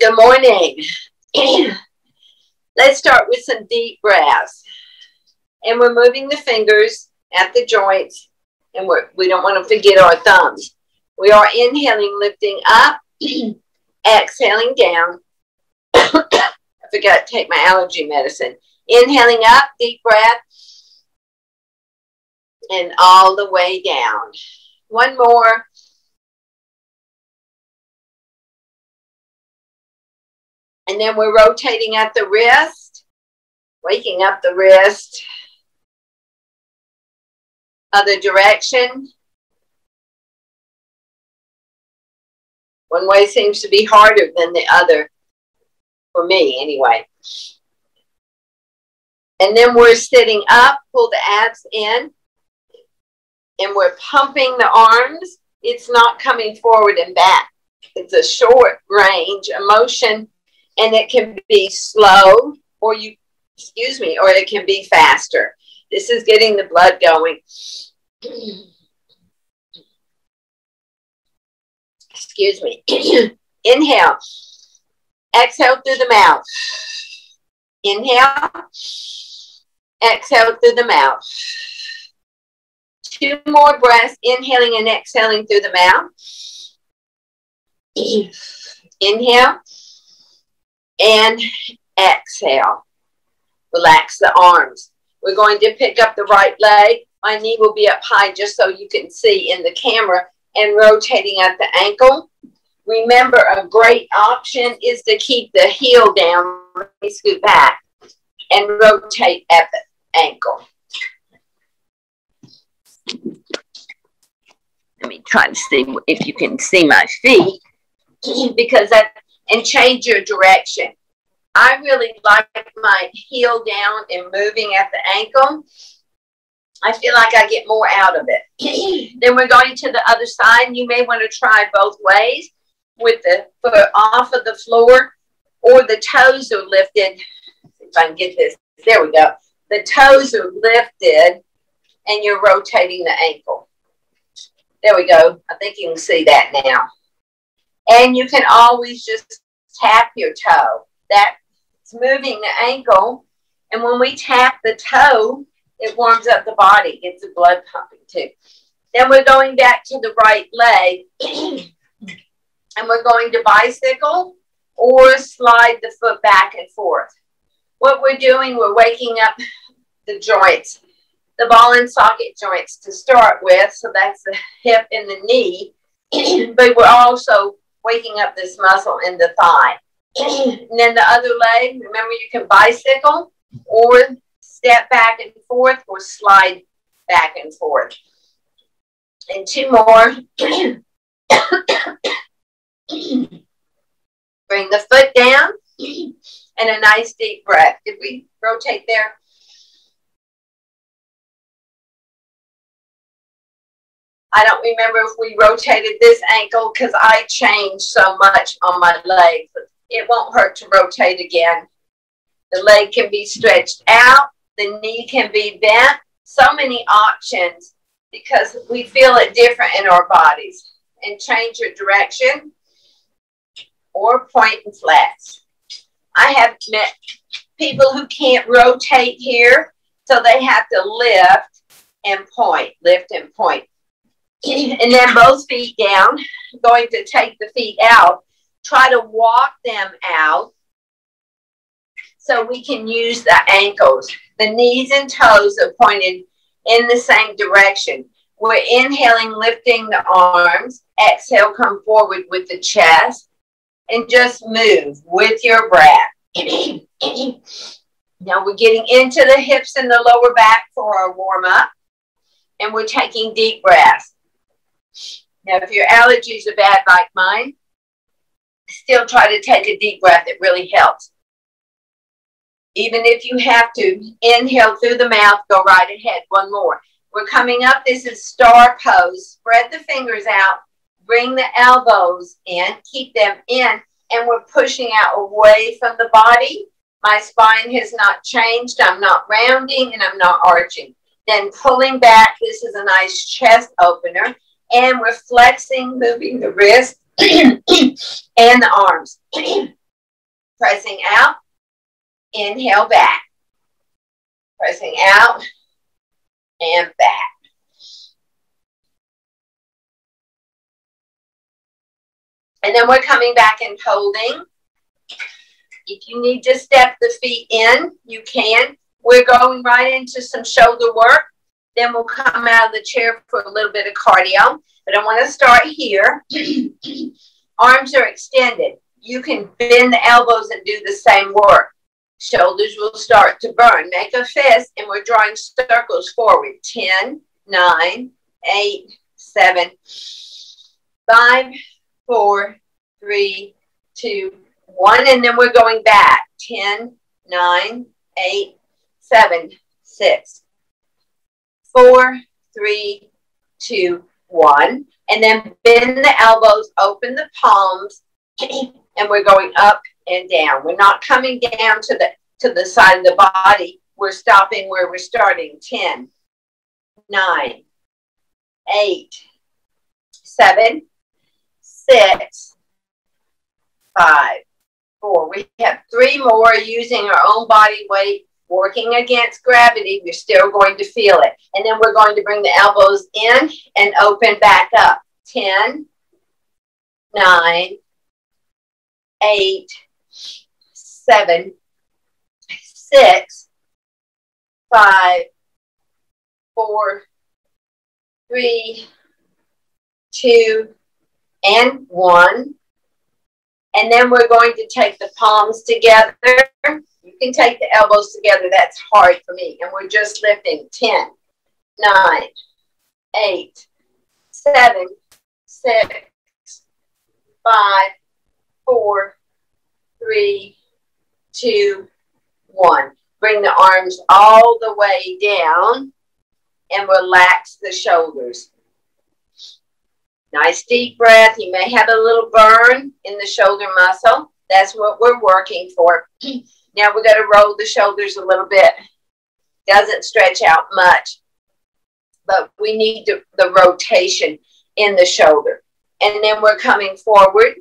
Good morning. Let's start with some deep breaths. And we're moving the fingers at the joints, and we're, we don't want to forget our thumbs. We are inhaling, lifting up, exhaling down. I forgot to take my allergy medicine. Inhaling up, deep breath, and all the way down. One more. And then we're rotating at the wrist, waking up the wrist. Other direction. One way seems to be harder than the other, for me anyway. And then we're sitting up, pull the abs in, and we're pumping the arms. It's not coming forward and back. It's a short range motion and it can be slow or you excuse me or it can be faster. This is getting the blood going. Excuse me. Inhale. Exhale through the mouth. Inhale. Exhale through the mouth. Two more breaths inhaling and exhaling through the mouth. Inhale and exhale. Relax the arms. We're going to pick up the right leg. My knee will be up high just so you can see in the camera and rotating at the ankle. Remember, a great option is to keep the heel down. Let me scoot back and rotate at the ankle. Let me try to see if you can see my feet because that and change your direction. I really like my heel down and moving at the ankle. I feel like I get more out of it. then we're going to the other side. You may want to try both ways with the foot off of the floor or the toes are lifted. If I can get this, there we go. The toes are lifted and you're rotating the ankle. There we go. I think you can see that now. And you can always just tap your toe. That's moving the ankle. And when we tap the toe, it warms up the body, gets the blood pumping too. Then we're going back to the right leg. and we're going to bicycle or slide the foot back and forth. What we're doing, we're waking up the joints, the ball and socket joints to start with. So that's the hip and the knee. but we're also waking up this muscle in the thigh. and then the other leg, remember you can bicycle or step back and forth or slide back and forth. And two more. Bring the foot down and a nice deep breath. Did we rotate there? I don't remember if we rotated this ankle because I changed so much on my legs. It won't hurt to rotate again. The leg can be stretched out, the knee can be bent. So many options because we feel it different in our bodies. And change your direction or point and flats. I have met people who can't rotate here, so they have to lift and point, lift and point and then both feet down, going to take the feet out. Try to walk them out so we can use the ankles. The knees and toes are pointed in the same direction. We're inhaling, lifting the arms. Exhale, come forward with the chest and just move with your breath. now we're getting into the hips and the lower back for our warm up. And we're taking deep breaths. Now, if your allergies are bad like mine, still try to take a deep breath. It really helps. Even if you have to inhale through the mouth, go right ahead. One more. We're coming up. This is star pose. Spread the fingers out. Bring the elbows in. Keep them in. And we're pushing out away from the body. My spine has not changed. I'm not rounding and I'm not arching. Then pulling back. This is a nice chest opener and we're flexing, moving the wrist and the arms. Pressing out, inhale back. Pressing out and back. And then we're coming back and holding. If you need to step the feet in, you can. We're going right into some shoulder work. Then we'll come out of the chair for a little bit of cardio. But I want to start here. Arms are extended. You can bend the elbows and do the same work. Shoulders will start to burn. Make a fist, and we're drawing circles forward. 10, 9, 8, 7, 5, four, three, two, one. And then we're going back. 10, 9, 8, 7, 6, 4, 3, 2, 1. And then bend the elbows, open the palms, and we're going up and down. We're not coming down to the to the side of the body. We're stopping where we're starting. 10, 9, 8, 7, six, five, four. We have three more using our own body weight, working against gravity. You're still going to feel it. And then we're going to bring the elbows in and open back up. 10, 9, 8, 7, 6, 5, 4, 3, 2, and one. And then we're going to take the palms together. You can take the elbows together. That's hard for me. And we're just lifting 10, 9, 8, 7, 6, 5, 4, 3, 2, 1. Bring the arms all the way down and relax the shoulders. Nice deep breath. You may have a little burn in the shoulder muscle. That's what we're working for. now we're going to roll the shoulders a little bit. Doesn't stretch out much, but we need to, the rotation in the shoulder. And then we're coming forward.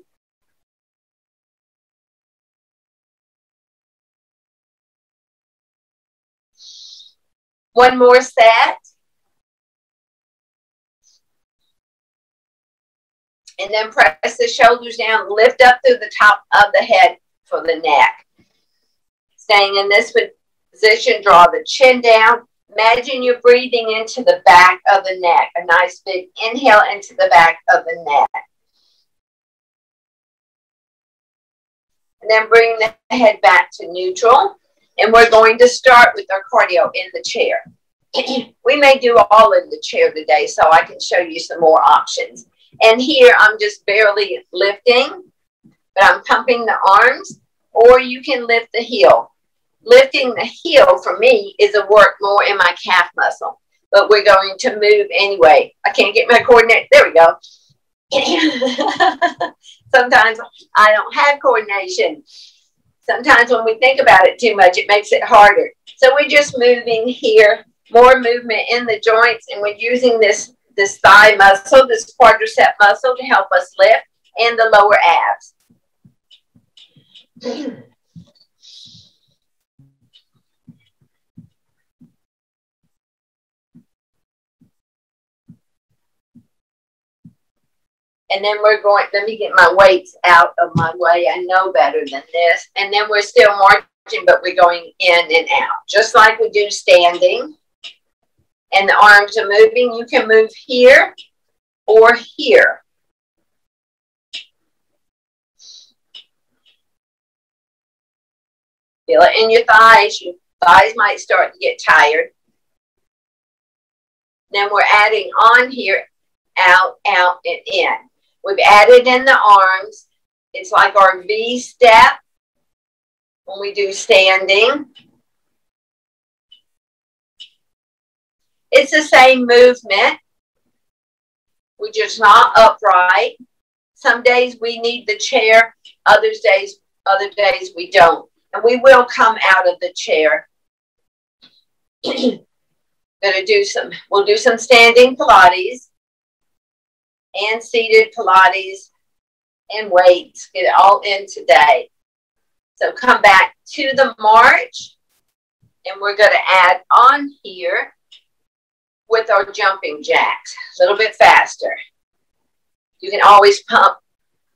One more set. and then press the shoulders down, lift up through the top of the head for the neck. Staying in this position, draw the chin down. Imagine you're breathing into the back of the neck, a nice big inhale into the back of the neck. And then bring the head back to neutral. And we're going to start with our cardio in the chair. we may do all in the chair today, so I can show you some more options. And here I'm just barely lifting, but I'm pumping the arms, or you can lift the heel. Lifting the heel for me is a work more in my calf muscle, but we're going to move anyway. I can't get my coordinate. There we go. Sometimes I don't have coordination. Sometimes when we think about it too much, it makes it harder. So we're just moving here, more movement in the joints, and we're using this this thigh muscle, this quadricep muscle to help us lift, and the lower abs. And then we're going, let me get my weights out of my way. I know better than this. And then we're still marching, but we're going in and out, just like we do standing and the arms are moving, you can move here or here. Feel it in your thighs. Your thighs might start to get tired. Then we're adding on here, out, out, and in. We've added in the arms. It's like our V step when we do standing. It's the same movement. We're just not upright. Some days we need the chair, other days, other days we don't. And we will come out of the chair. Gonna do some, we'll do some standing Pilates and seated Pilates and weights. Get it all in today. So come back to the march and we're going to add on here with our jumping jacks a little bit faster. You can always pump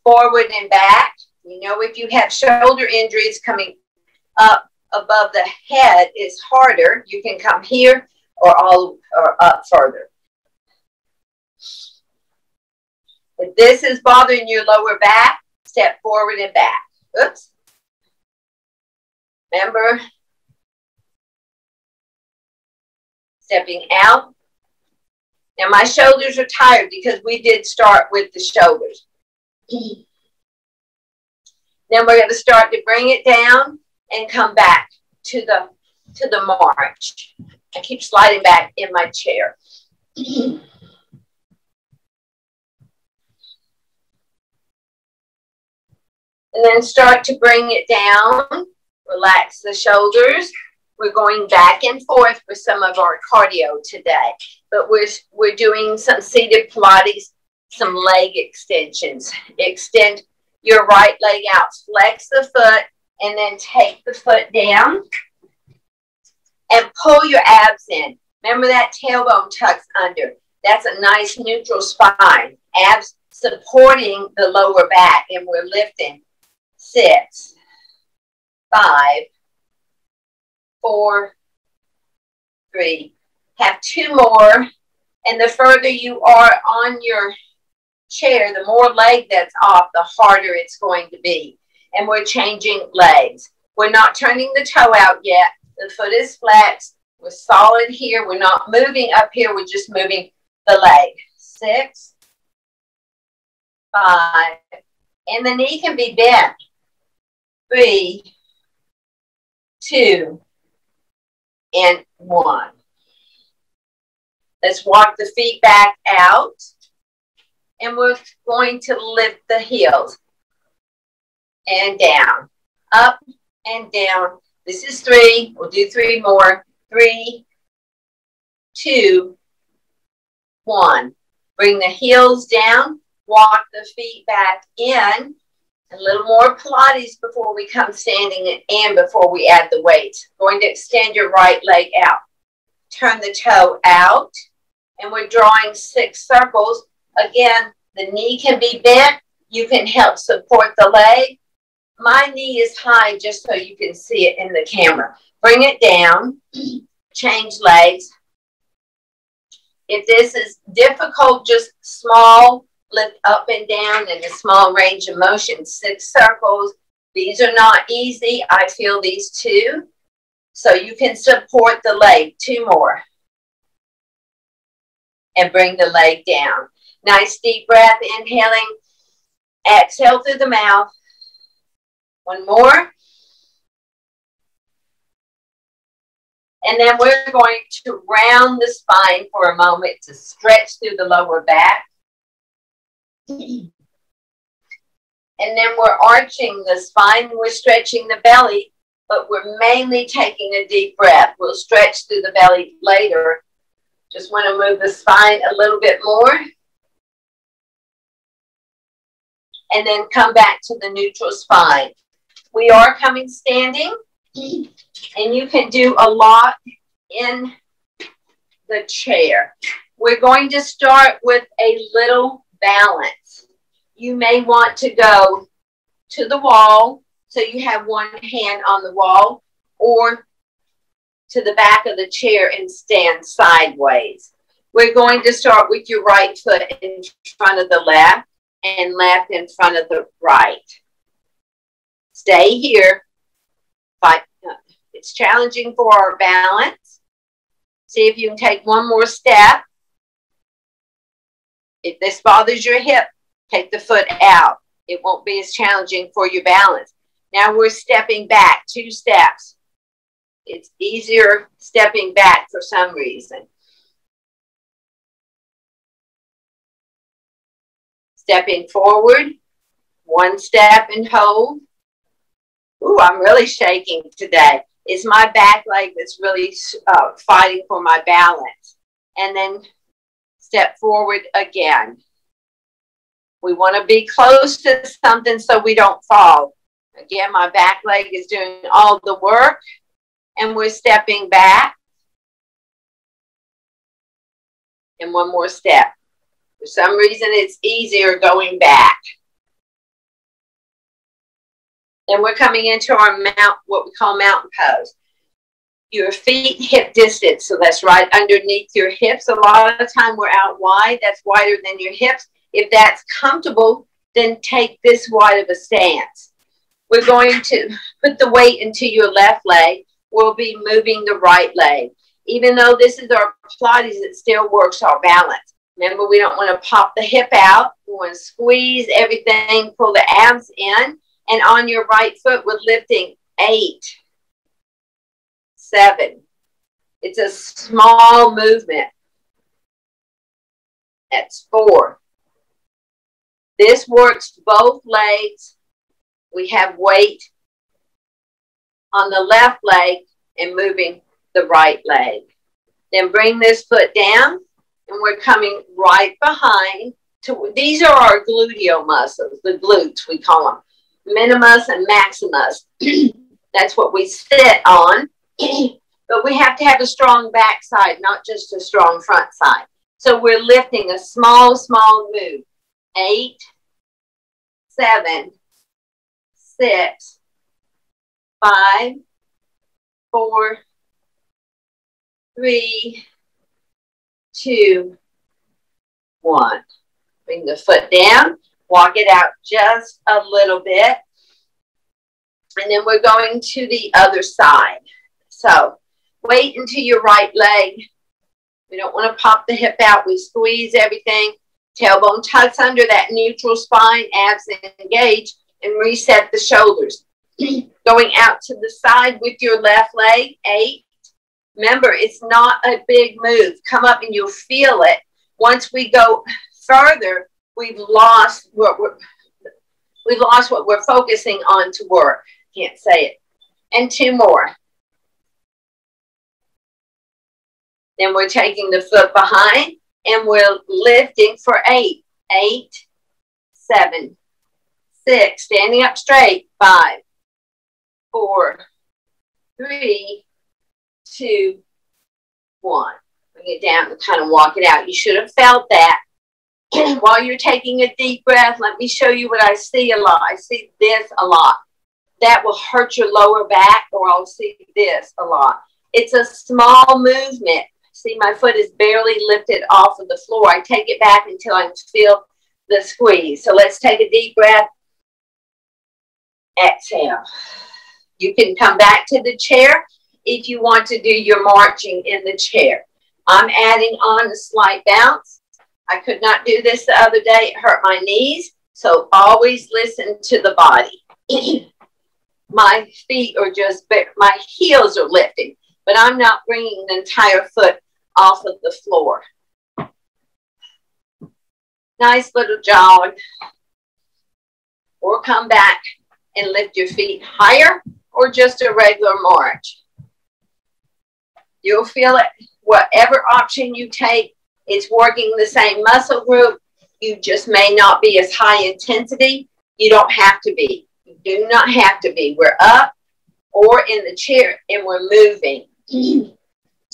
forward and back. You know, if you have shoulder injuries coming up above the head is harder, you can come here or all or up further. If this is bothering your lower back, step forward and back. Oops. Remember, stepping out. Now my shoulders are tired because we did start with the shoulders. then we're going to start to bring it down and come back to the to the march. I keep sliding back in my chair. and then start to bring it down. Relax the shoulders. We're going back and forth with some of our cardio today, but we're, we're doing some seated Pilates, some leg extensions. Extend your right leg out, flex the foot, and then take the foot down and pull your abs in. Remember that tailbone tucks under. That's a nice neutral spine. Abs supporting the lower back, and we're lifting. Six, five, four, three. Have two more. And the further you are on your chair, the more leg that's off, the harder it's going to be. And we're changing legs. We're not turning the toe out yet. The foot is flat. We're solid here. We're not moving up here. We're just moving the leg. Six, five, and the knee can be bent. Three, two, and one. Let's walk the feet back out. And we're going to lift the heels. And down. Up and down. This is three. We'll do three more. Three, two, one. Bring the heels down. Walk the feet back in. A little more Pilates before we come standing and before we add the weight. Going to extend your right leg out. Turn the toe out. And we're drawing six circles. Again, the knee can be bent. You can help support the leg. My knee is high just so you can see it in the camera. Bring it down. Change legs. If this is difficult, just small lift up and down in a small range of motion, six circles. These are not easy. I feel these too. So you can support the leg. Two more. And bring the leg down. Nice deep breath, inhaling. Exhale through the mouth. One more. And then we're going to round the spine for a moment to stretch through the lower back. And then we're arching the spine, we're stretching the belly, but we're mainly taking a deep breath. We'll stretch through the belly later. Just want to move the spine a little bit more. And then come back to the neutral spine. We are coming standing, and you can do a lot in the chair. We're going to start with a little balance. You may want to go to the wall so you have one hand on the wall or to the back of the chair and stand sideways. We're going to start with your right foot in front of the left and left in front of the right. Stay here. It's challenging for our balance. See if you can take one more step. If this bothers your hip, take the foot out. It won't be as challenging for your balance. Now we're stepping back two steps. It's easier stepping back for some reason. Stepping forward, one step and hold. Ooh, I'm really shaking today. It's my back leg that's really uh, fighting for my balance. And then step forward again. We want to be close to something so we don't fall. Again, my back leg is doing all the work and we're stepping back. And one more step. For some reason, it's easier going back. And we're coming into our mount, what we call mountain pose. Your feet hip distance, so that's right underneath your hips. A lot of time we're out wide, that's wider than your hips. If that's comfortable, then take this wide of a stance. We're going to put the weight into your left leg. We'll be moving the right leg. Even though this is our Pilates, it still works our balance. Remember, we don't want to pop the hip out. We want to squeeze everything, pull the abs in. And on your right foot, we're lifting eight, seven. It's a small movement. That's four. This works both legs. We have weight on the left leg and moving the right leg. Then bring this foot down and we're coming right behind. To, these are our gluteal muscles, the glutes we call them, minimus and maximus. That's what we sit on. But we have to have a strong back side, not just a strong front side. So we're lifting a small, small move. Eight, seven, six, five, four, three, two, one. Bring the foot down, walk it out just a little bit. And then we're going to the other side. So weight into your right leg. We don't want to pop the hip out. We squeeze everything. Tailbone tucks under that neutral spine, abs engage, and reset the shoulders. Going out to the side with your left leg, eight. Remember, it's not a big move. Come up and you'll feel it. Once we go further, we've lost what we're, we've lost what we're focusing on to work. Can't say it. And two more. Then we're taking the foot behind and we're lifting for eight, eight, seven, six, standing up straight, five, four, three, two, one. Bring it down and kind of walk it out. You should have felt that. While you're taking a deep breath, let me show you what I see a lot. I see this a lot. That will hurt your lower back, or I'll see this a lot. It's a small movement. See, my foot is barely lifted off of the floor. I take it back until I feel the squeeze. So let's take a deep breath. Exhale. You can come back to the chair if you want to do your marching in the chair. I'm adding on a slight bounce. I could not do this the other day. It hurt my knees. So always listen to the body. my feet are just, my heels are lifting, but I'm not bringing the entire foot off of the floor. Nice little jog. Or come back and lift your feet higher or just a regular march. You'll feel it. Whatever option you take, it's working the same muscle group. You just may not be as high intensity. You don't have to be. You do not have to be. We're up or in the chair and we're moving.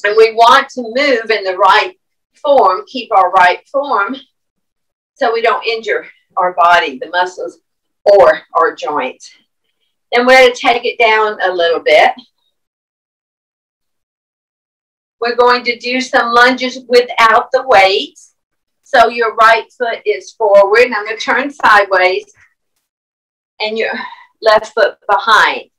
and we want to move in the right form, keep our right form so we don't injure our body, the muscles, or our joints. Then we're going to take it down a little bit. We're going to do some lunges without the weights. So your right foot is forward, and I'm going to turn sideways, and your left foot behind.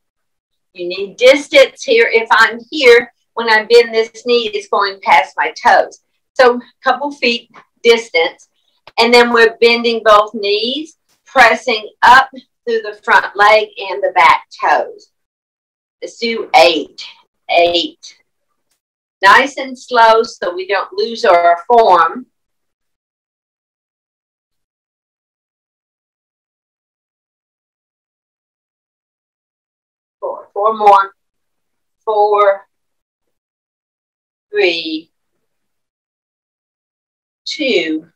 You need distance here. If I'm here, when I bend this knee, it's going past my toes. So a couple feet distance. And then we're bending both knees, pressing up through the front leg and the back toes. Let's do eight, eight. Nice and slow so we don't lose our form. Four, four more. Four, three, two,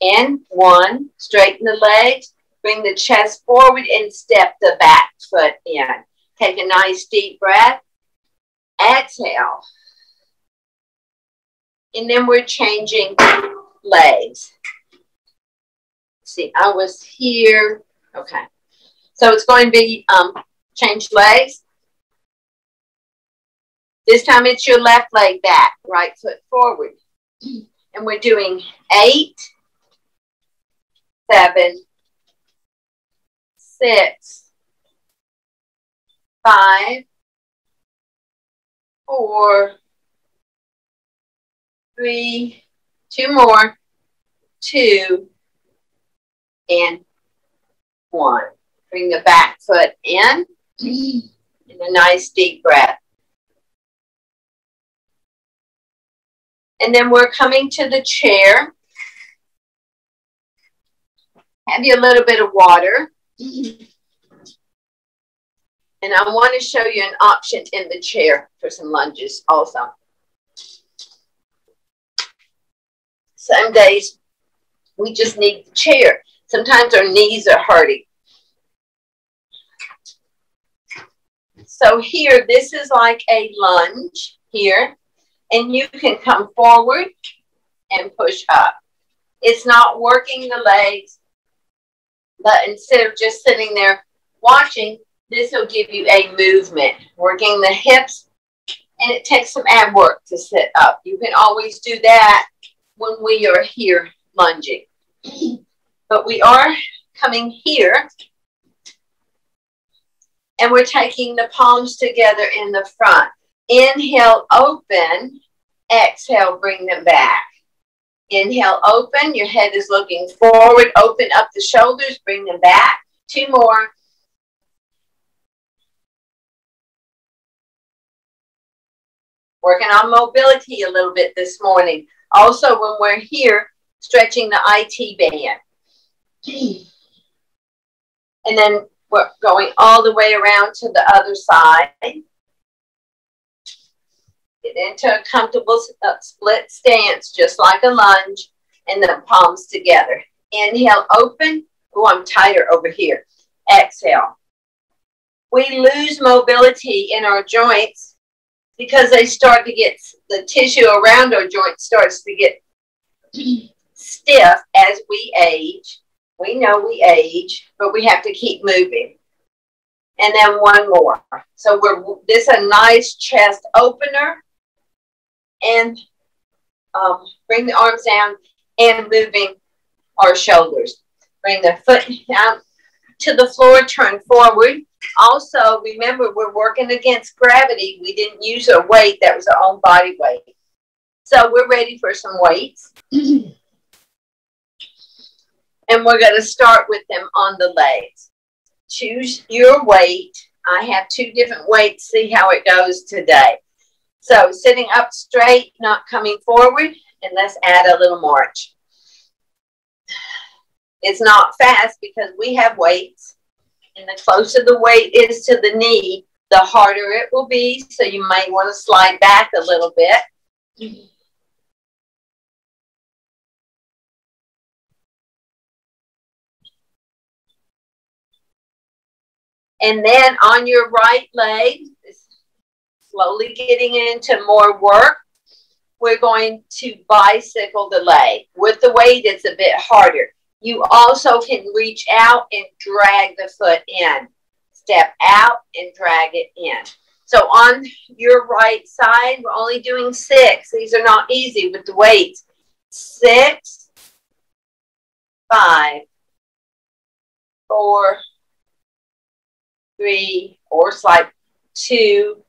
and one. Straighten the legs. Bring the chest forward and step the back foot in. Take a nice deep breath. Exhale. And then we're changing legs. See, I was here. Okay. So it's going to be um, change legs. This time it's your left leg back, right foot forward. And we're doing eight, seven, six, five, four, three, two more, two, and one. Bring the back foot in and a nice deep breath. And then we're coming to the chair. Have you a little bit of water. And I want to show you an option in the chair for some lunges also. Some days we just need the chair. Sometimes our knees are hurting. So here, this is like a lunge here, and you can come forward and push up. It's not working the legs, but instead of just sitting there watching, this will give you a movement, working the hips, and it takes some ab work to sit up. You can always do that when we are here lunging. But we are coming here and we're taking the palms together in the front. Inhale, open. Exhale, bring them back. Inhale, open. Your head is looking forward. Open up the shoulders, bring them back. Two more. Working on mobility a little bit this morning. Also, when we're here, stretching the IT band. And then we're going all the way around to the other side. Get into a comfortable uh, split stance, just like a lunge, and then palms together. Inhale, open. Oh, I'm tighter over here. Exhale. We lose mobility in our joints because they start to get, the tissue around our joints starts to get stiff as we age. We know we age, but we have to keep moving. And then one more. So we're this is a nice chest opener and um, bring the arms down and moving our shoulders. Bring the foot out to the floor, turn forward. Also, remember, we're working against gravity. We didn't use a weight, that was our own body weight. So we're ready for some weights. and we're going to start with them on the legs. Choose your weight. I have two different weights. See how it goes today. So sitting up straight, not coming forward, and let's add a little march. It's not fast because we have weights, and the closer the weight is to the knee, the harder it will be. So you might want to slide back a little bit. And then on your right leg, slowly getting into more work, we're going to bicycle the leg. With the weight, it's a bit harder. You also can reach out and drag the foot in. Step out and drag it in. So on your right side, we're only doing six. These are not easy with the weights. Six, five, four, three, or slide two,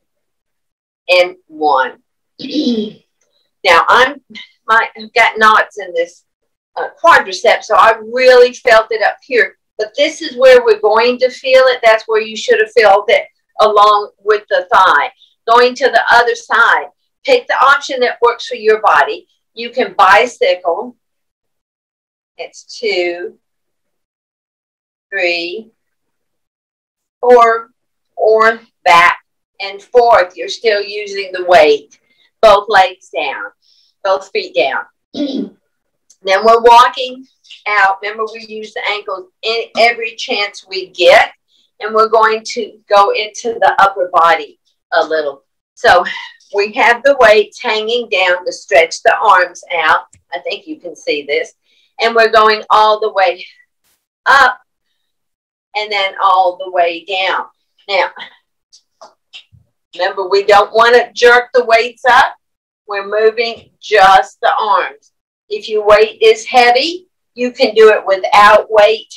and one. now I'm my I've got knots in this uh, so I really felt it up here. But this is where we're going to feel it. That's where you should have felt it along with the thigh. Going to the other side, pick the option that works for your body. You can bicycle. It's two, three, four, or back and forth. You're still using the weight. Both legs down, both feet down. then we're walking out. Remember, we use the ankles in every chance we get. And we're going to go into the upper body a little. So we have the weights hanging down to stretch the arms out. I think you can see this. And we're going all the way up and then all the way down. Now, remember, we don't want to jerk the weights up. We're moving just the arms. If your weight is heavy, you can do it without weight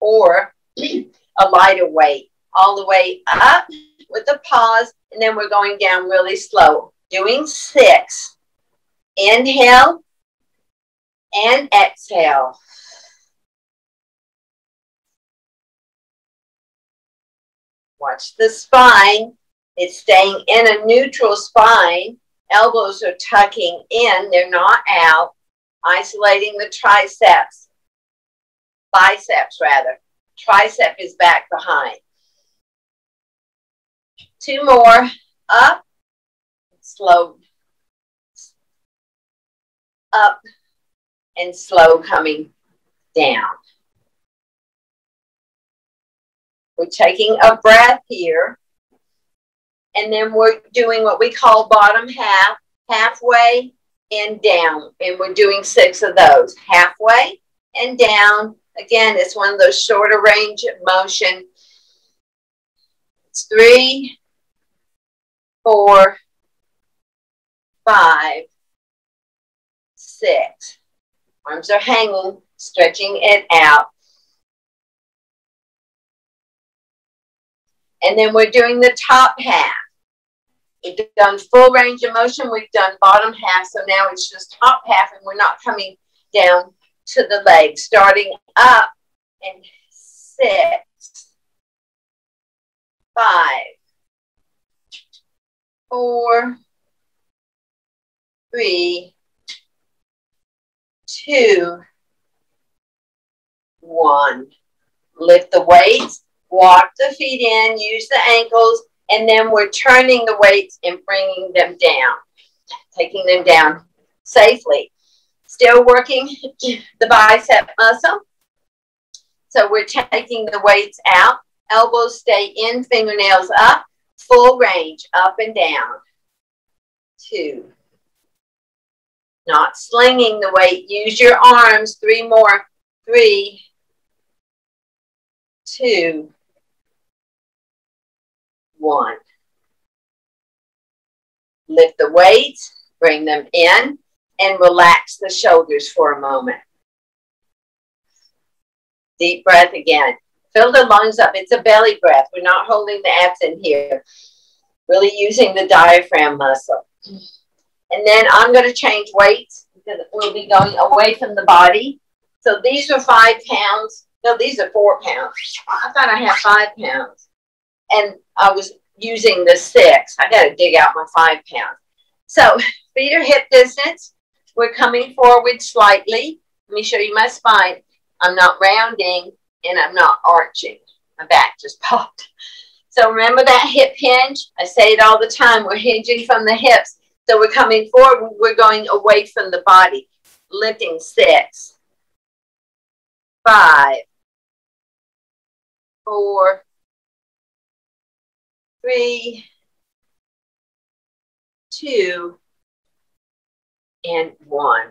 or a lighter weight. All the way up with a pause, and then we're going down really slow. Doing six. Inhale and exhale. Watch the spine. It's staying in a neutral spine. Elbows are tucking in, they're not out. Isolating the triceps, biceps rather. Tricep is back behind. Two more. Up. Slow. Up and slow coming down. We're taking a breath here. And then we're doing what we call bottom half, halfway and down. And we're doing six of those. Halfway and down. Again, it's one of those shorter range of motion. It's three, four, five, six. Arms are hanging, stretching it out. And then we're doing the top half. We've done full range of motion. We've done bottom half. So now it's just top half and we're not coming down to the legs. Starting up and six, five, four, three, two, one. Lift the weights, walk the feet in, use the ankles, and then we're turning the weights and bringing them down, taking them down safely. Still working the bicep muscle. So we're taking the weights out, elbows stay in, fingernails up, full range, up and down. Two. Not slinging the weight. Use your arms. Three more. Three, two, one. Lift the weights, bring them in, and relax the shoulders for a moment. Deep breath again. Fill the lungs up. It's a belly breath. We're not holding the abs in here. Really using the diaphragm muscle. And then I'm going to change weights because we'll be going away from the body. So these are five pounds. No, these are four pounds. I thought I had five pounds and I was using the six. I got to dig out my five pounds. So feet are hip distance. We're coming forward slightly. Let me show you my spine. I'm not rounding and I'm not arching. My back just popped. So remember that hip hinge? I say it all the time. We're hinging from the hips. So we're coming forward. We're going away from the body. Lifting six, five, four, three, two, and one.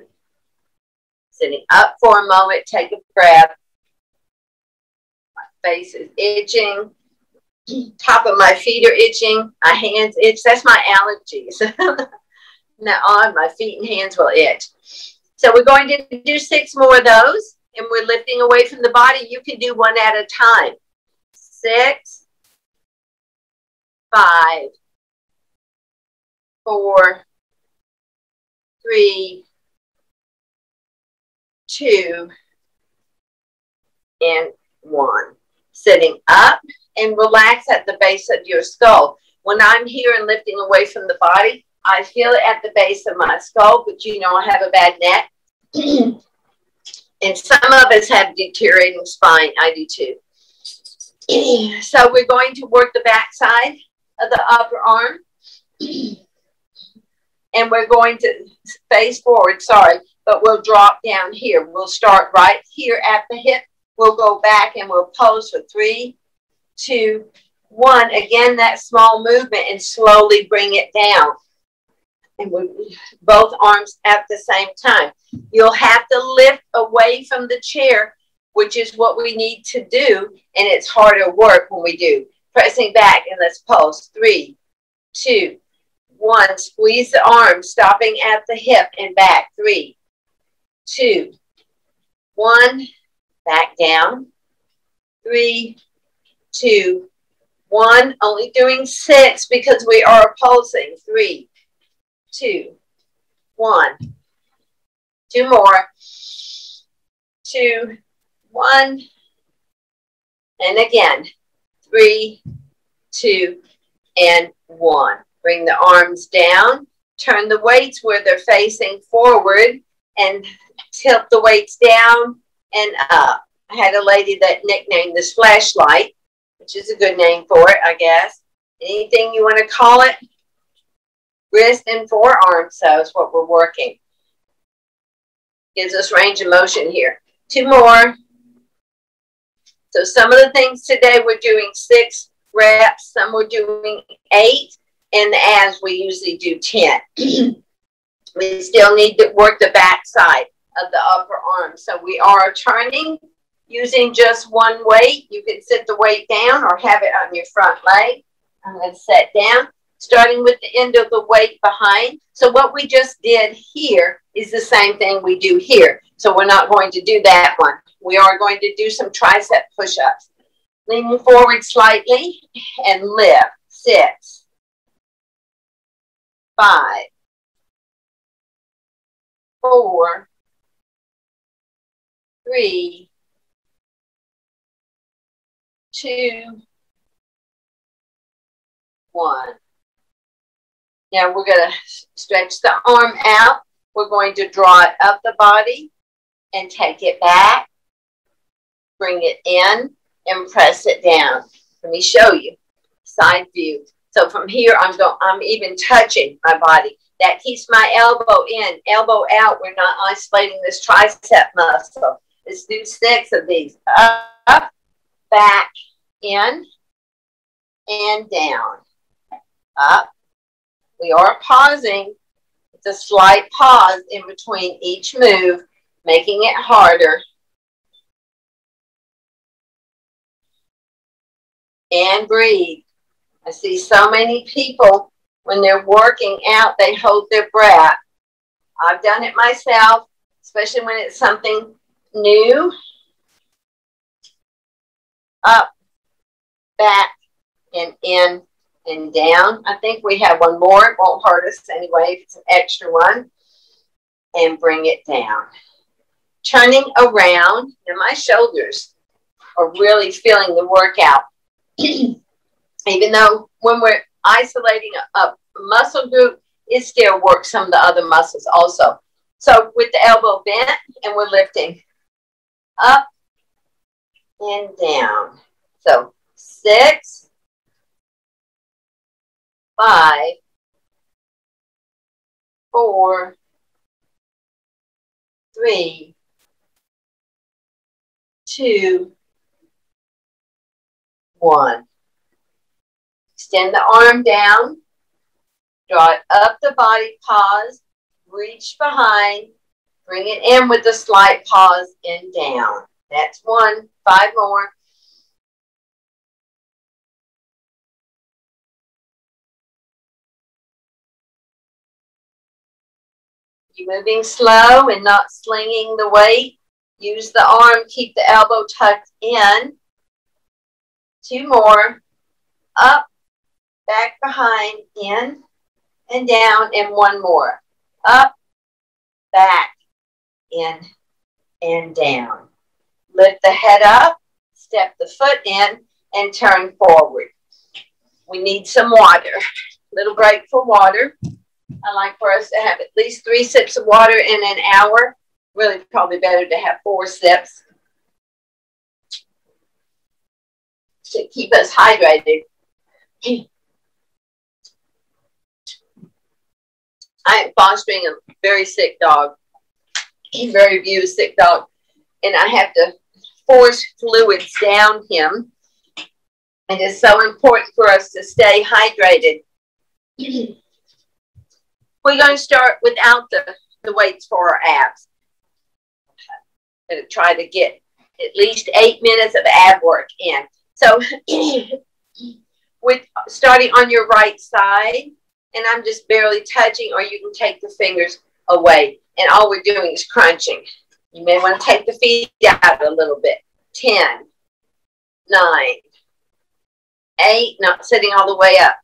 Sitting up for a moment, take a breath. My face is itching. Top of my feet are itching. My hands itch. That's my allergies. now on my feet and hands will itch. So we're going to do six more of those and we're lifting away from the body. You can do one at a time. Six, five, four, three, two, and one. Sitting up and relax at the base of your skull. When I'm here and lifting away from the body, I feel it at the base of my skull, but you know I have a bad neck. and some of us have deteriorating spine. I do too. so we're going to work the back side of the upper arm. and we're going to face forward, sorry. but we'll drop down here. We'll start right here at the hip. We'll go back and we'll pose for three, two, one. Again, that small movement and slowly bring it down. And we both arms at the same time. You'll have to lift away from the chair, which is what we need to do. And it's harder work when we do. Pressing back and let's pulse. Three, two, one. Squeeze the arm, stopping at the hip and back. Three, two, one. Back down. Three, two, one. Only doing six because we are pulsing. Three, two, one. Two more. Two, one. And again, three, two, and one. Bring the arms down. Turn the weights where they're facing forward and tilt the weights down and up. I had a lady that nicknamed this flashlight, which is a good name for it, I guess. Anything you want to call it? Wrist and forearm, so is what we're working. Gives us range of motion here. Two more. So some of the things today we're doing six reps, some we're doing eight, and as we usually do 10. we still need to work the back side of the upper arm. So we are turning using just one weight. You can sit the weight down or have it on your front leg. I'm going to set down, starting with the end of the weight behind. So what we just did here is the same thing we do here. So we're not going to do that one. We are going to do some tricep push-ups. Leaning forward slightly and lift. Six, five, four, three, two, one. Now we're going to stretch the arm out. We're going to draw it up the body and take it back. Bring it in and press it down. Let me show you. Side view. So from here, I'm going, I'm even touching my body. That keeps my elbow in, elbow out. We're not isolating this tricep muscle. Let's do six of these. Up, back, in, and down. Up. We are pausing. It's a slight pause in between each move, making it harder. And breathe. I see so many people when they're working out, they hold their breath. I've done it myself, especially when it's something new. Up, back, and in and down. I think we have one more. It won't hurt us anyway if it's an extra one. And bring it down. Turning around, and my shoulders are really feeling the workout. even though when we're isolating a, a muscle group, it still works some of the other muscles also. So with the elbow bent and we're lifting up and down. So six, five, four, three, two, one. Extend the arm down. Draw it up the body, pause, reach behind, bring it in with a slight pause and down. That's one. Five more. You're moving slow and not slinging the weight. Use the arm, keep the elbow tucked in. Two more. Up, back behind, in and down, and one more. Up, back, in, and down. Lift the head up, step the foot in, and turn forward. We need some water. Little break for water. I like for us to have at least three sips of water in an hour. Really, probably better to have four sips to keep us hydrated. I'm fostering a very sick dog. He's very view sick dog. And I have to force fluids down him. And it's so important for us to stay hydrated. We're going to start without the, the weights for our abs. I'm going to try to get at least eight minutes of ab work in. So with starting on your right side, and I'm just barely touching, or you can take the fingers away. And all we're doing is crunching. You may want to take the feet out a little bit. 10, 9, 8, not sitting all the way up.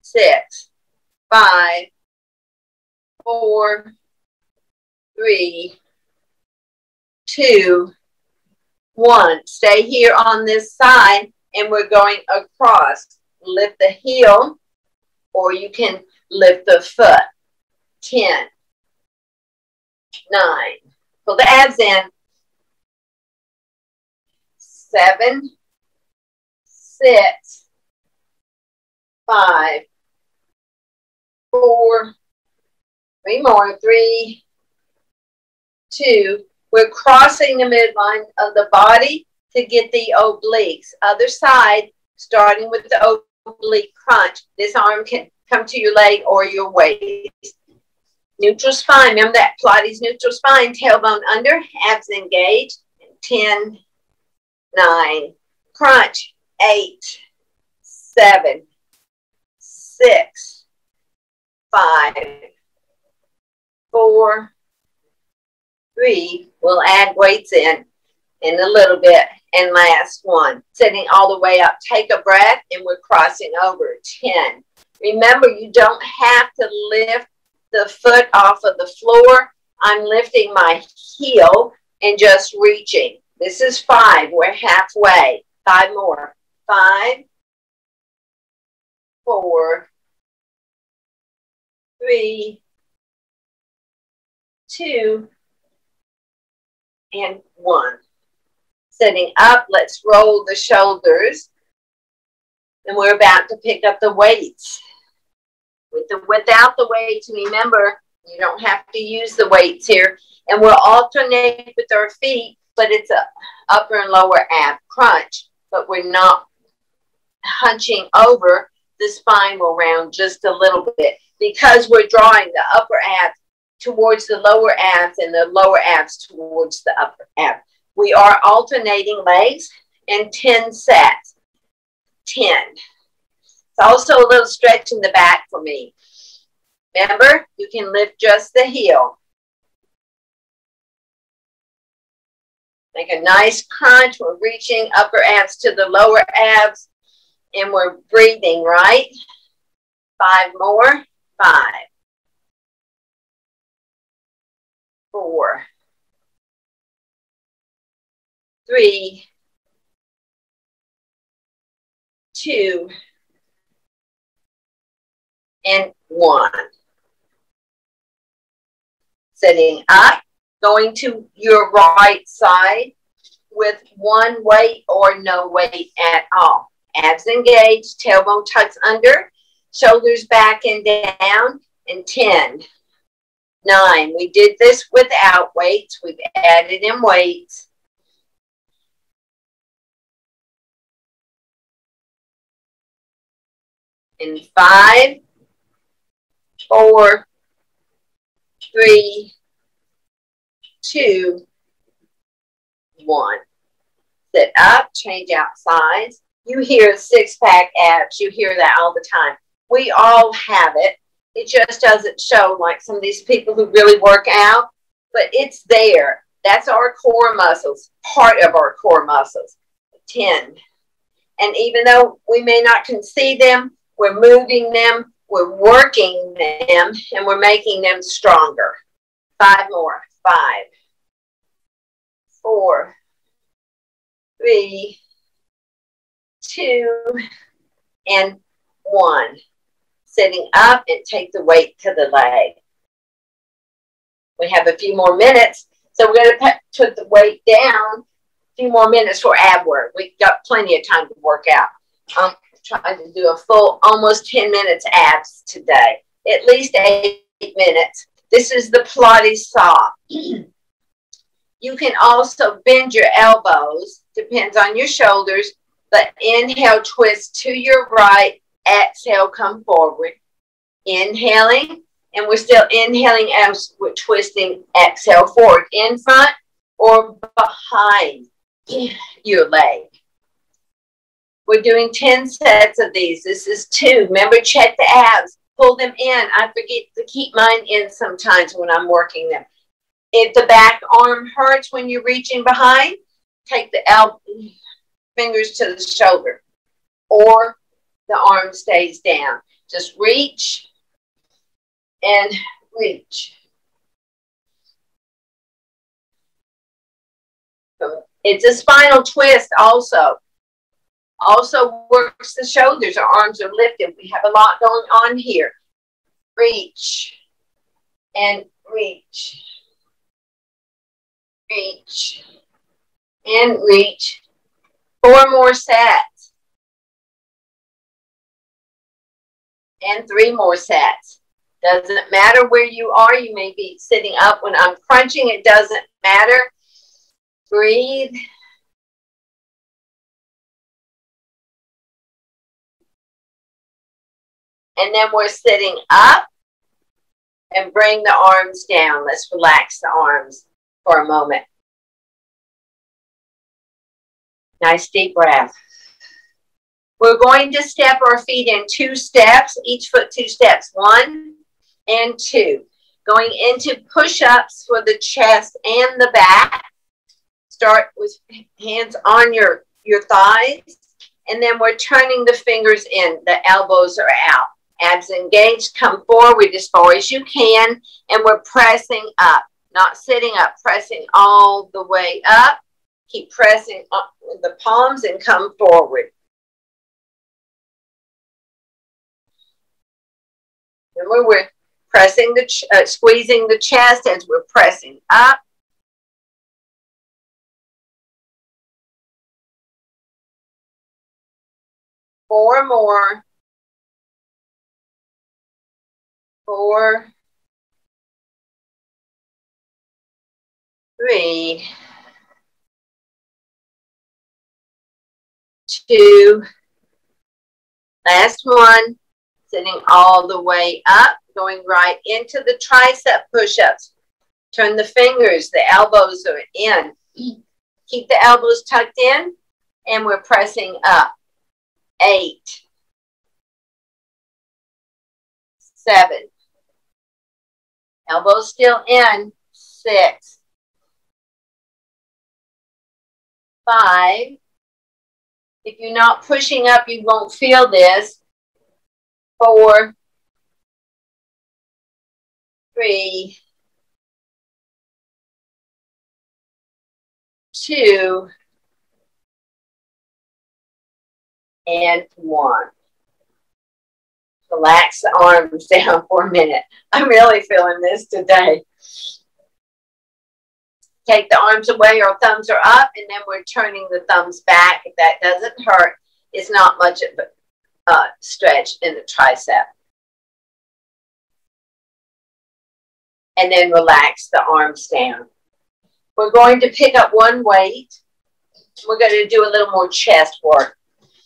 6, 5, 4, 3, 2, 1. Stay here on this side and we're going across. Lift the heel or you can lift the foot. 10, 9. Pull the abs in. 7, 6, 5, 4, three more, 3, 2. We're crossing the midline of the body to get the obliques. Other side, starting with the oblique crunch. This arm can come to your leg or your waist. Neutral spine. Remember that Pilates neutral spine, tailbone under, abs engaged. 10, 9, crunch, 8, 7, 6, 5, 4, 3. We'll add weights in in a little bit. And last one, sitting all the way up. Take a breath and we're crossing over. 10. Remember, you don't have to lift the foot off of the floor. I'm lifting my heel and just reaching. This is five. We're halfway. Five more. Five, four, three, two, and one. Sitting up, let's roll the shoulders. And we're about to pick up the weights. With the, without the weights, remember, you don't have to use the weights here. And we'll alternate with our feet, but it's a upper and lower ab crunch. But we're not hunching over. The spine will round just a little bit because we're drawing the upper abs towards the lower abs and the lower abs towards the upper ab. We are alternating legs in 10 sets. 10. It's also a little stretch in the back for me. Remember, you can lift just the heel. Make a nice crunch. We're reaching upper abs to the lower abs and we're breathing, right? Five more. Five. Four. Three. Two and one. Sitting up, going to your right side with one weight or no weight at all. Abs engaged, tailbone tucks under, shoulders back and down, and 10, 9. We did this without weights. We've added in weights. In five, four, three, two, one. Sit up, change out sides. You hear six pack abs. You hear that all the time. We all have it. It just doesn't show like some of these people who really work out, but it's there. That's our core muscles, part of our core muscles. 10. And even though we may not can see them, we're moving them we're working them and we're making them stronger. Five more. Five, four, three, two, and one. Sitting up and take the weight to the leg. We have a few more minutes, so we're going to put the weight down. A few more minutes for ab work. We've got plenty of time to work out. I'm trying to do a full almost 10 minutes abs today, at least eight minutes This is the Pilates saw. you can also bend your elbows, depends on your shoulders, but inhale, twist to your right, exhale, come forward. Inhaling, and we're still inhaling as we're twisting, exhale forward, in front or behind your leg. We're doing 10 sets of these. This is two. Remember, check the abs. Pull them in. I forget to keep mine in sometimes when I'm working them. If the back arm hurts when you're reaching behind, take the elbow, fingers to the shoulder or the arm stays down. Just reach and reach. It's a spinal twist also. Also works the shoulders. Our arms are lifted. We have a lot going on here. Reach and reach. Reach and reach. Four more sets. And three more sets. Doesn't matter where you are. You may be sitting up when I'm crunching. It doesn't matter. Breathe. And then we're sitting up and bring the arms down. Let's relax the arms for a moment. Nice deep breath. We're going to step our feet in two steps, each foot two steps. One, and two. Going into push-ups for the chest and the back. Start with hands on your, your thighs. And then we're turning the fingers in. The elbows are out. Abs engaged. Come forward as far as you can. And we're pressing up. Not sitting up. Pressing all the way up. Keep pressing up with the palms and come forward. Remember, we're pressing the, uh, squeezing the chest as we're pressing up. Four more. Four. Three. Two. Last one. Sitting all the way up going right into the tricep push-ups. Turn the fingers, the elbows are in. Keep the elbows tucked in and we're pressing up. Eight, seven, elbows still in, six, five. If you're not pushing up, you won't feel this. Four, three, two, and one. Relax the arms down for a minute. I'm really feeling this today. Take the arms away, our thumbs are up, and then we're turning the thumbs back. If that doesn't hurt, it's not much of a uh, stretch in the tricep. and then relax the arms down. We're going to pick up one weight. We're going to do a little more chest work.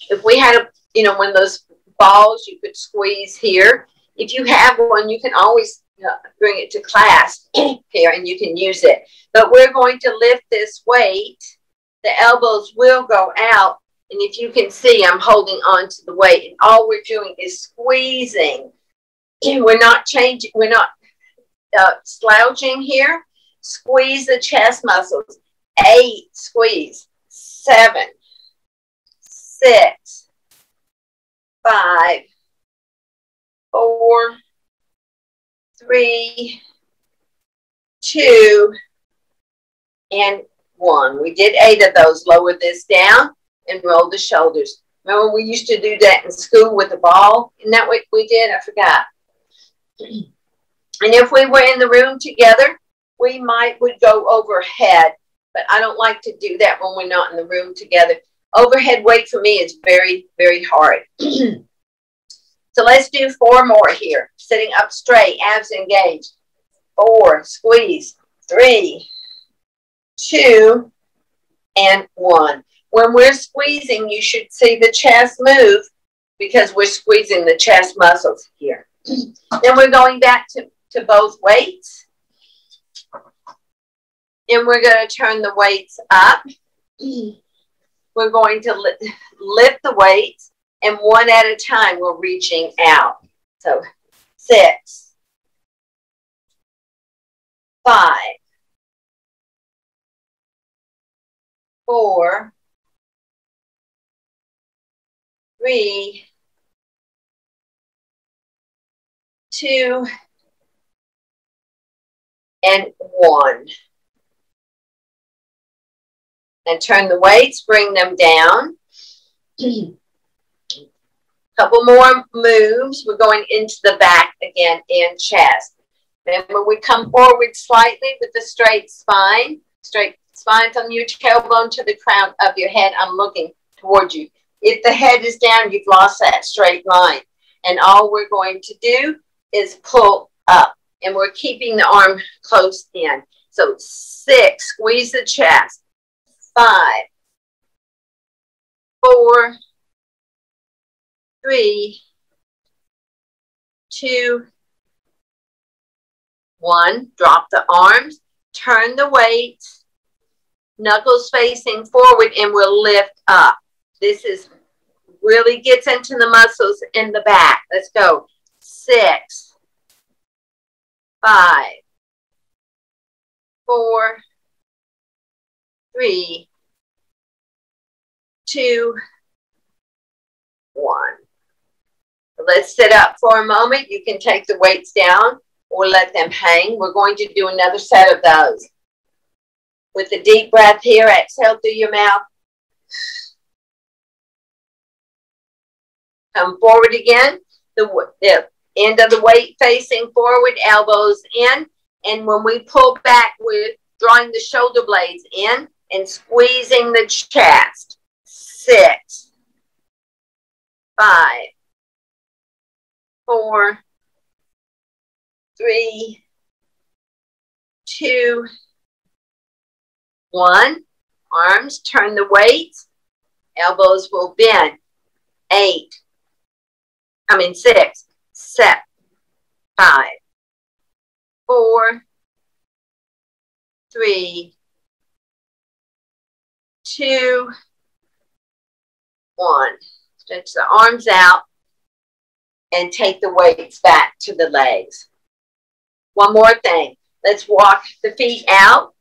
If we had a, you know, one of those balls you could squeeze here. If you have one, you can always uh, bring it to class here and you can use it. But we're going to lift this weight. The elbows will go out. And if you can see, I'm holding on to the weight. And all we're doing is squeezing. We're not changing, we're not uh, slouching here. Squeeze the chest muscles. Eight, squeeze. Seven, six, five, four, three, two, and one. We did eight of those. Lower this down and roll the shoulders. Remember we used to do that in school with the ball? Isn't that what we did? I forgot. And if we were in the room together, we might would go overhead, but I don't like to do that when we're not in the room together. Overhead weight for me is very, very hard. so let's do four more here. Sitting up straight, abs engaged. four, squeeze, three, two, and one. When we're squeezing, you should see the chest move because we're squeezing the chest muscles here. then we're going back to, to both weights. And we're going to turn the weights up. We're going to li lift the weights and one at a time we're reaching out. So six, five, four, three, two, and one. And turn the weights, bring them down. Couple more moves. We're going into the back again and chest. Remember, we come forward slightly with the straight spine. Straight spine from your tailbone to the crown of your head. I'm looking towards you. If the head is down, you've lost that straight line. And all we're going to do is pull up. And we're keeping the arm close in. So six, squeeze the chest. Five, four, three, two, one. Drop the arms, turn the weight, knuckles facing forward, and we'll lift up. This is really gets into the muscles in the back. Let's go. Six, five, four, three, two, one. Let's sit up for a moment. You can take the weights down or let them hang. We're going to do another set of those. With a deep breath here, exhale through your mouth. Come forward again. The, the end of the weight facing forward, elbows in. And when we pull back, we're drawing the shoulder blades in and squeezing the chest. Six, five, four, three, two, one. Arms, turn the weight. Elbows will bend. Eight. I mean six, seven, five, four, three, two, one. Stretch the arms out and take the weights back to the legs. One more thing. Let's walk the feet out.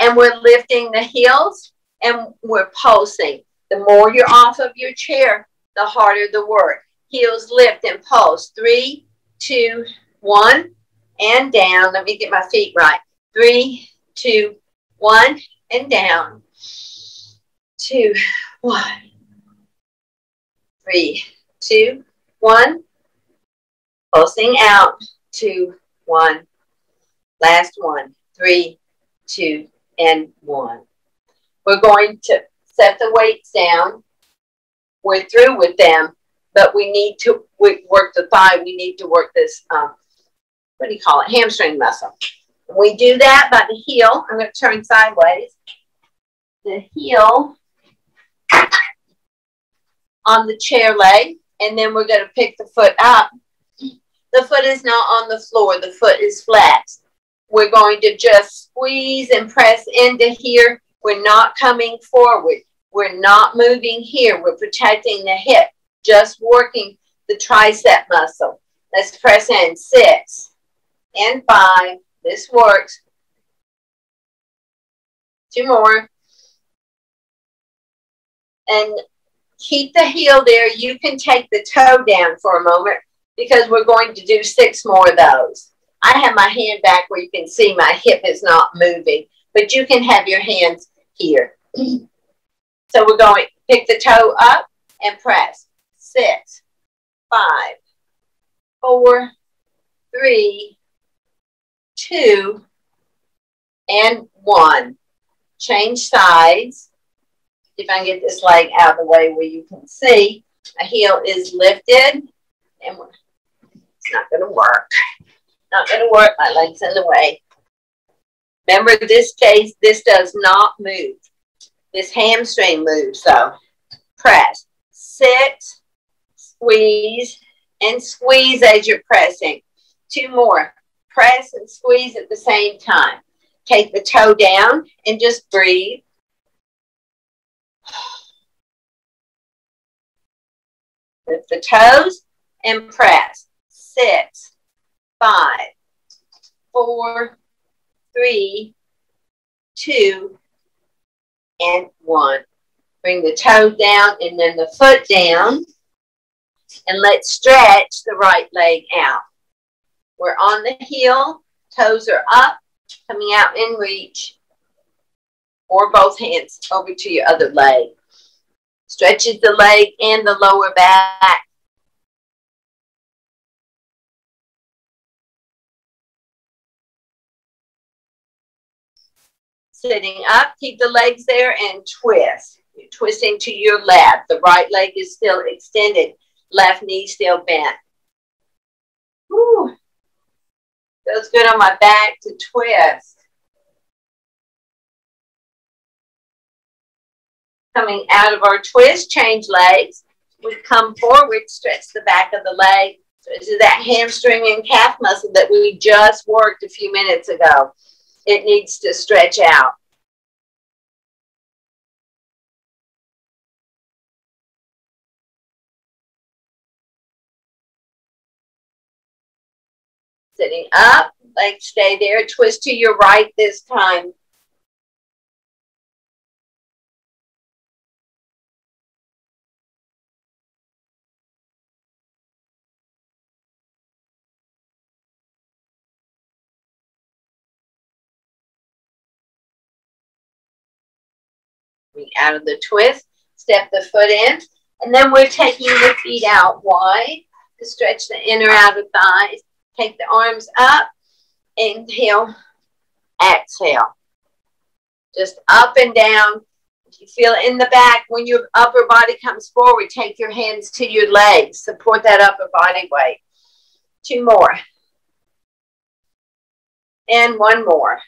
And we're lifting the heels and we're pulsing. The more you're off of your chair, the harder the work. Heels lift and pulse. Three, two, one, and down. Let me get my feet right. Three, two, one, and down. Two, one, three, two, one. Pulsing out, two, one. Last one, three, two, and one. We're going to set the weights down. We're through with them, but we need to work the thigh. We need to work this, um, what do you call it, hamstring muscle. We do that by the heel. I'm going to turn sideways. The heel on the chair leg, and then we're going to pick the foot up. The foot is not on the floor, the foot is flat. We're going to just squeeze and press into here. We're not coming forward. We're not moving here. We're protecting the hip, just working the tricep muscle. Let's press in six and five. This works. Two more. And keep the heel there. You can take the toe down for a moment because we're going to do six more of those. I have my hand back where you can see my hip is not moving, but you can have your hands here. so we're going pick the toe up and press. Six, five, four, three, two, and one. Change sides if I can get this leg out of the way where you can see, a heel is lifted and it's not going to work. Not going to work. My leg's in the way. Remember, this case, this does not move. This hamstring move. So Press. Sit, squeeze, and squeeze as you're pressing. Two more. Press and squeeze at the same time. Take the toe down and just breathe. Lift the toes and press. Six, five, four, three, two, and one. Bring the toe down and then the foot down. And let's stretch the right leg out. We're on the heel, toes are up, coming out in reach, or both hands over to your other leg. Stretches the leg and the lower back. Sitting up, keep the legs there and twist. You're twisting to your left. The right leg is still extended. Left knee still bent. Whew. Feels good on my back to twist. Coming out of our twist, change legs. We come forward, stretch the back of the leg. Stretch that hamstring and calf muscle that we just worked a few minutes ago. It needs to stretch out. Sitting up, legs stay there. Twist to your right this time. Out of the twist, step the foot in, and then we're taking the feet out wide to stretch the inner outer thighs. Take the arms up, inhale, exhale. Just up and down. If you feel in the back, when your upper body comes forward, take your hands to your legs. Support that upper body weight. Two more. And one more.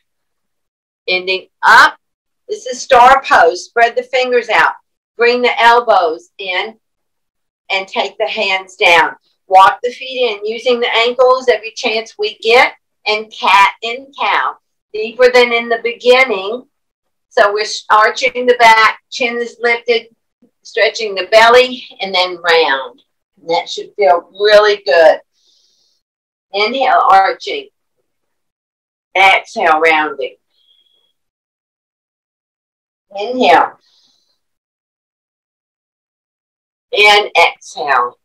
Ending up this is star pose. Spread the fingers out. Bring the elbows in and take the hands down. Walk the feet in using the ankles every chance we get and cat and cow. Deeper than in the beginning. So we're arching the back, chin is lifted, stretching the belly, and then round. And that should feel really good. Inhale, arching. Exhale, rounding. Inhale. And exhale.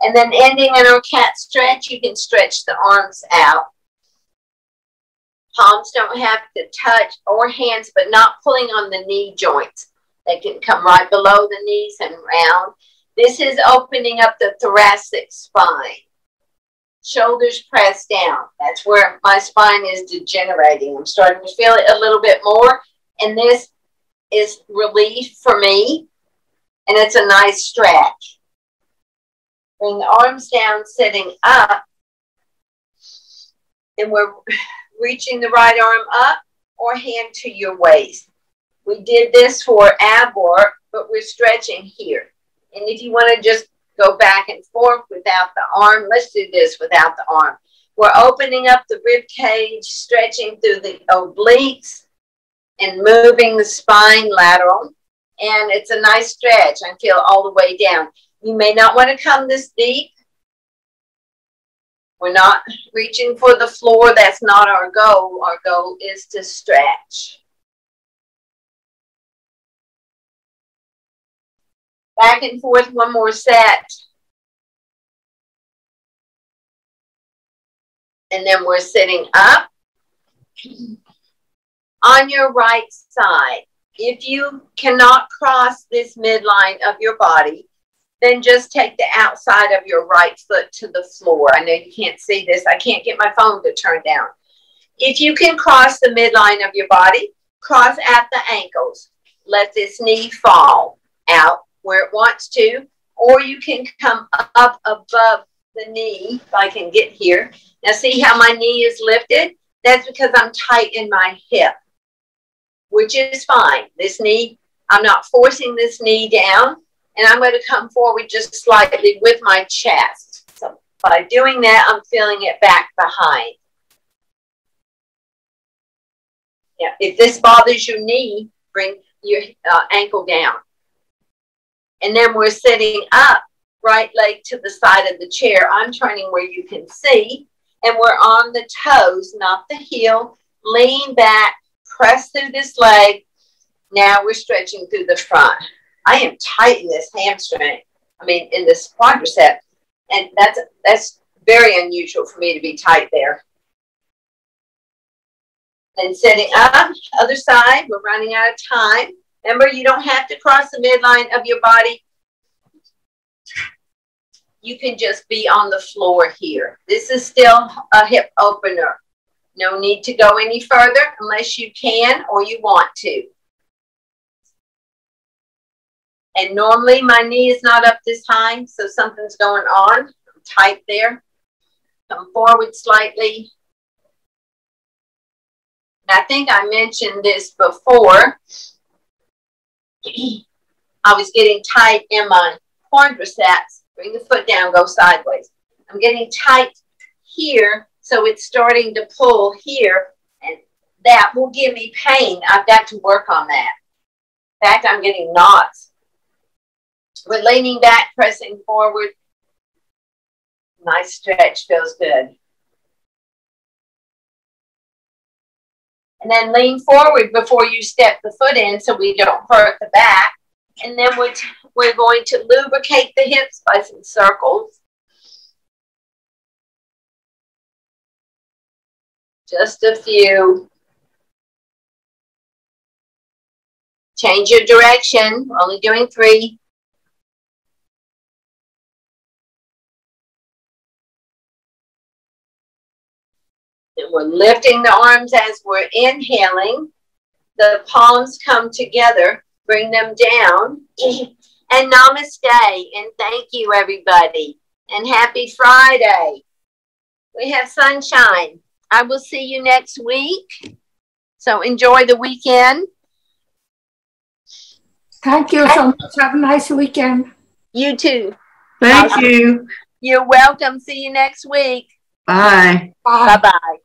And then ending in our cat stretch, you can stretch the arms out. Palms don't have to touch or hands, but not pulling on the knee joints. They can come right below the knees and round. This is opening up the thoracic spine. Shoulders pressed down. That's where my spine is degenerating. I'm starting to feel it a little bit more. And this is relief for me. And it's a nice stretch. Bring the arms down, sitting up. And we're reaching the right arm up or hand to your waist. We did this for ab work, but we're stretching here. And if you want to just go back and forth without the arm, let's do this without the arm. We're opening up the rib cage, stretching through the obliques and moving the spine lateral. And it's a nice stretch. Feel all the way down. You may not want to come this deep. We're not reaching for the floor. That's not our goal. Our goal is to stretch. Back and forth, one more set. And then we're sitting up on your right side. If you cannot cross this midline of your body, then just take the outside of your right foot to the floor. I know you can't see this. I can't get my phone to turn down. If you can cross the midline of your body, cross at the ankles. Let this knee fall out where it wants to, or you can come up above the knee if I can get here. Now see how my knee is lifted? That's because I'm tight in my hip, which is fine. This knee, I'm not forcing this knee down, and I'm going to come forward just slightly with my chest. So by doing that, I'm feeling it back behind. Yeah, if this bothers your knee, bring your uh, ankle down. And then we're sitting up, right leg to the side of the chair. I'm turning where you can see. And we're on the toes, not the heel. Lean back, press through this leg. Now we're stretching through the front. I am tight in this hamstring. I mean, in this quadricep. And that's that's very unusual for me to be tight there. And setting up, other side, we're running out of time. Remember, you don't have to cross the midline of your body. You can just be on the floor here. This is still a hip opener. No need to go any further unless you can or you want to. And normally my knee is not up this high, so something's going on. I'm tight there. Come forward slightly. And I think I mentioned this before. I was getting tight in my quadriceps. Bring the foot down, go sideways. I'm getting tight here, so it's starting to pull here, and that will give me pain. I've got to work on that. In fact, I'm getting knots. We're leaning back, pressing forward. Nice stretch, feels good. And then lean forward before you step the foot in so we don't hurt the back. And then we're, we're going to lubricate the hips by some circles. Just a few. Change your direction. We're only doing three. And we're lifting the arms as we're inhaling. The palms come together, bring them down. and namaste. And thank you, everybody. And happy Friday. We have sunshine. I will see you next week. So enjoy the weekend. Thank you so much. Have a nice weekend. You too. Thank you. You're welcome. See you next week. Bye. Bye. Bye bye.